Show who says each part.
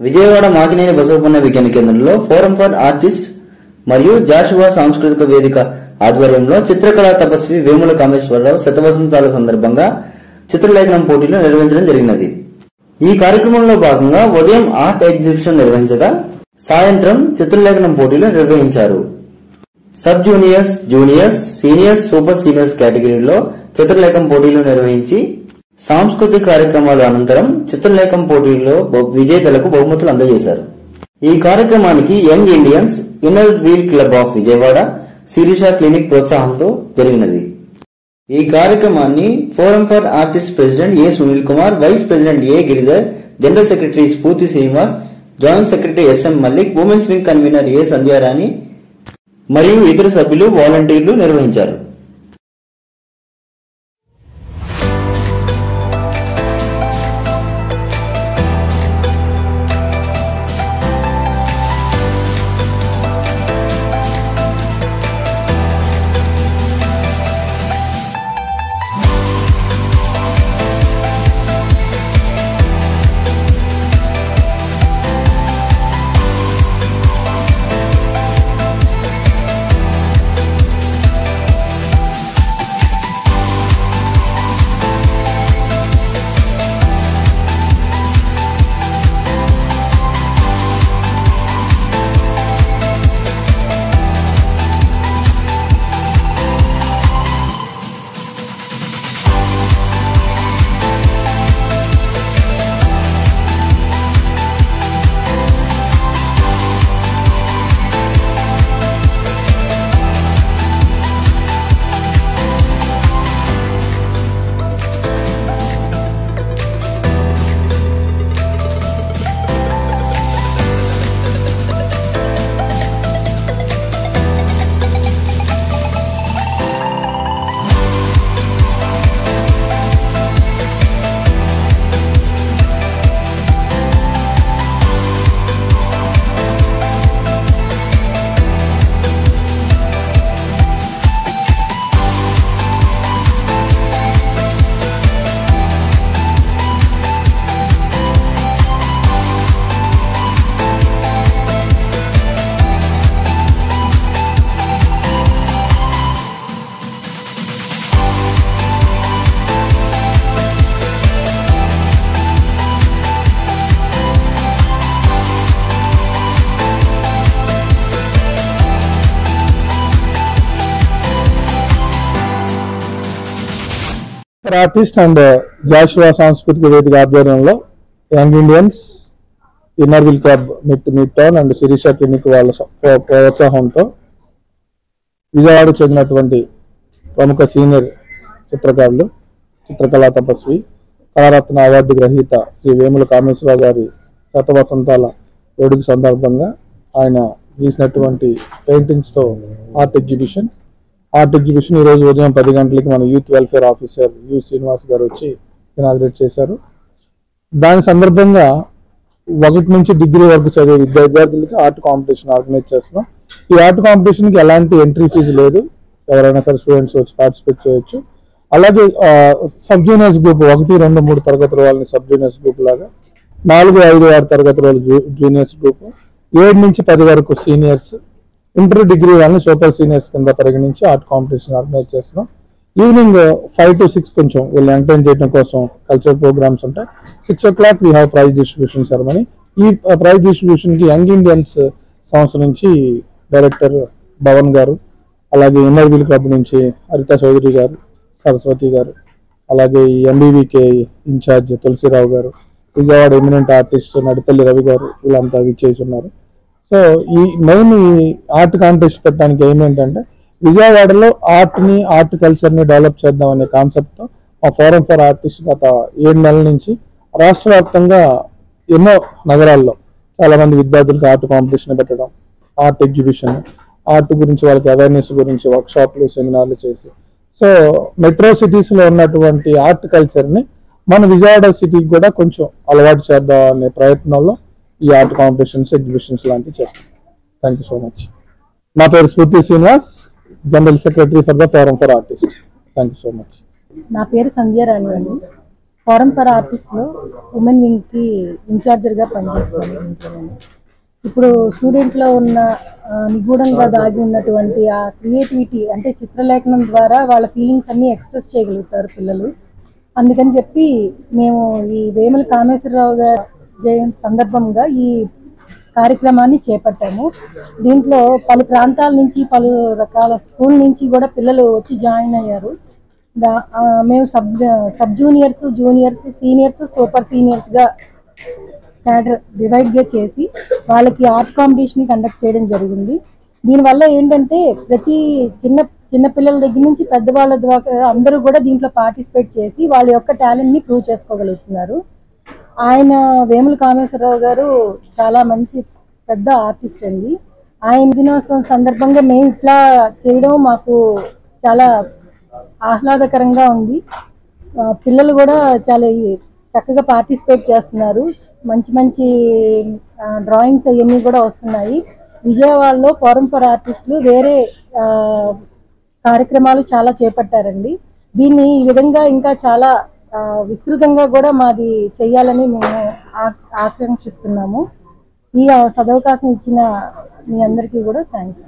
Speaker 1: విజయవాడ మాకినేని బసవపున్న విజ్ఞాన కేంద్రంలో forum for artist మరియు జాషువా సాంస్కృతిక వేదిక ఆధ్వర్యంలో చిత్రకళా తపస్వి వేముల కామేశ్వరరావు శతవసంతాల సందర్భంగా చిత్రలేఖనం పోటీలు నిర్వహించడం జరిగినది. ఈ కార్యక్రమంలో భాగంగా ఉదయం ఆర్ట్ ఎగ్జిబిషన్ నిర్వహించగా సాయంత్రం చిత్రలేఖనం పోటీలు నిర్వహించారు. Sub juniors juniors seniors super seniors కేటగిరీలో చిత్రలేఖనం పోటీలు నిర్వహించి సాంస్కృతిక కార్యక్రమాల అనంతరం చిత్రలేఖం పోటీల్లో విజేతలకు బహుమతులు అందజేశారు. ఈ కార్యక్రమానికి young Indians inner wheel club of Vijayawada Sirisha clinic ప్రోత్సాహంతో జరిగినది. ఈ కార్యక్రమాన్ని forum for artist president A Sunil Kumar vice president A Giridhar general secretary Spoorthi Srinivas joint secretary S M Mallik women's wing convener A Sandhyarani మరియు ఇతర సభ్యులు వాలంటీర్లు నిర్వహించారు.
Speaker 2: Artist and Jashuva సాంస్కృతిక వేదిక ఆధ్వర్యంలో young Indians inner wheel club mid mid town and Sirisha clinic వాళ్ళ ప్రోత్సాహంతో విజయవాడ చెందినటువంటి ప్రముఖ సీనియర్ చిత్రకారులు చిత్రకళా తపస్వి కళారత్న అవార్డు గ్రహీత శ్రీ వేముల కామేశ్వరరావు గారి శతవసంతాల వేడుక సందర్భంగా ఆయన గీసినటువంటి పెయింటింగ్స్తో ఆర్ట్ ఎగ్జిబిషన్ ఆర్ట్ ఎగ్జిబిషన్ ఈ రోజు ఉదయం పది గంటలకి మన youth welfare officer U Srinivas garu వచ్చి ఇనాగ్రేట్ చేశారు. దాని సందర్భంగా ఒకటి నుంచి డిగ్రీ వరకు చదివే విద్యార్థులకి ఆర్ట్ కాంపిటీషన్ ఆర్గనైజ్ చేస్తున్నాం. ఈ ఆర్ట్ కాంపిటీషన్కి ఎలాంటి ఎంట్రీ ఫీజు లేదు. ఎవరైనా సరే స్టూడెంట్స్ వచ్చి పార్టిసిపేట్ చేయొచ్చు. అలాగే సబ్ జూనియర్స్ గ్రూప్ ఒకటి రెండు మూడు తరగతుల వాళ్ళని సబ్ జూనియర్స్ గ్రూప్ లాగా నాలుగు ఐదు ఆరు తరగతుల వాళ్ళు జూనియర్స్ గ్రూప్ ఏడు నుంచి పది వరకు సీనియర్స్ ఇంటర్ డిగ్రీ వాళ్ళని సూపర్ సీనియర్స్ కింద పరిగణించి ఆర్ట్ కాంపిటీషన్ ఆర్గనైజ్ చేస్తున్నాం. ఈవినింగ్ ఫైవ్ టు సిక్స్ కొంచెం వీళ్ళు ఎంటర్టైన్ చేయడం కోసం కల్చరల్ ప్రోగ్రామ్స్ ఉంటాయి. Six o'clock we have prize distribution ceremony. ఈ ప్రైజ్ డిస్ట్రిబ్యూషన్కి యంగ్ ఇండియన్స్ సంస్థ నుంచి డైరెక్టర్ భవన్ గారు అలాగే ఇన్నర్ క్లబ్ నుంచి హరిత చౌదరి గారు సరస్వతి గారు అలాగే ఈ MBVK incharge Tulasirao garu Vijayawada eminent artist Nadipalli Ravi garu వీళ్ళంతా విచ్చేసి ఉన్నారు. సో ఈ మెయిన్ ఈ ఆర్ట్ కాంటెస్ట్ పెట్టడానికి ఏమేంటంటే విజయవాడలో ఆర్ట్ని ఆర్ట్ కల్చర్ని డెవలప్ చేద్దాం అనే కాన్సెప్ట్ మా ఆ ఫోరం ఫర్ ఆర్టిస్ట్ గత ఏడు నెలల నుంచి రాష్ట్ర వ్యాప్తంగా ఎన్నో నగరాల్లో చాలా మంది విద్యార్థులకు ఆర్ట్ కాంపిటీషన్ పెట్టడం ఆర్ట్ ఎగ్జిబిషన్ ఆర్ట్ గురించి వాళ్ళకి అవేర్నెస్ గురించి వర్క్షాప్లు సెమినార్లు చేసి. సో మెట్రో సిటీస్లో ఉన్నటువంటి ఆర్ట్ కల్చర్ని మన విజయవాడ సిటీకి కూడా కొంచెం అలవాటు చేద్దాం అనే ప్రయత్నంలో ఈ ఆర్ట్ కాంపిటీషన్స్ ఎగ్జిబిషన్స్ లాంటివి చేస్తాం. థ్యాంక్ యూ సో మచ్ నా పేరు Spoorthi Srinivas general secretary for the forum for artist thank you so much
Speaker 3: నా పేరు సంధ్యారాణి అండి. ఫోరం ఫర్ ఆర్టిస్ట్లో ఉమెన్ వింగ్కి ఇన్ఛార్జర్గా పనిచేస్తాను దీంట్లో నేను ఇప్పుడు స్టూడెంట్లో ఉన్న నిగూఢంగా దాగి ఉన్నటువంటి ఆ క్రియేటివిటీ అంటే చిత్రలేఖనం ద్వారా వాళ్ళ ఫీలింగ్స్ అన్ని ఎక్స్ప్రెస్ చేయగలుగుతారు పిల్లలు. అందుకని చెప్పి మేము ఈ వేముల కామేశ్వరరావు గారు జయంతి సందర్భంగా ఈ కార్యక్రమాన్ని చేపట్టాము. దీంట్లో పలు ప్రాంతాల నుంచి పలు రకాల స్కూల్ నుంచి కూడా పిల్లలు వచ్చి జాయిన్ అయ్యారు. మేము sub sub juniors juniors seniors super సీనియర్స్గా cadre డివైడ్గా చేసి వాళ్ళకి ఆర్ట్ కాంపిటీషన్ కండక్ట్ చేయడం జరిగింది. దీనివల్ల ఏంటంటే ప్రతి చిన్న చిన్న పిల్లల దగ్గర నుంచి పెద్దవాళ్ళ ద్వారా అందరూ కూడా దీంట్లో పార్టిసిపేట్ చేసి వాళ్ళ యొక్క టాలెంట్ని ప్రూవ్ చేసుకోగలుగుతున్నారు. ఆయన వేముల కామేశ్వరరావు గారు చాలా మంచి పెద్ద ఆర్టిస్ట్ అండి. ఆయన దినోత్సవం సందర్భంగా మేము ఇట్లా చేయడం మాకు చాలా ఆహ్లాదకరంగా ఉంది. పిల్లలు కూడా చాలా చక్కగా పార్టిసిపేట్ చేస్తున్నారు. మంచి మంచి డ్రాయింగ్స్ అవన్నీ కూడా వస్తున్నాయి. విజయవాడలో పౌరంపర ఆర్టిస్టులు వేరే ఆ, కార్యక్రమాలు చాలా చేపట్టారండి. దీన్ని ఈ విధంగా ఇంకా చాలా విస్తృతంగా కూడా మాది చేయాలని మేము ఆ- ఆకాంక్షిస్తున్నాము. ఈ సదవకాశం ఇచ్చిన మీ అందరికీ కూడా థ్యాంక్స్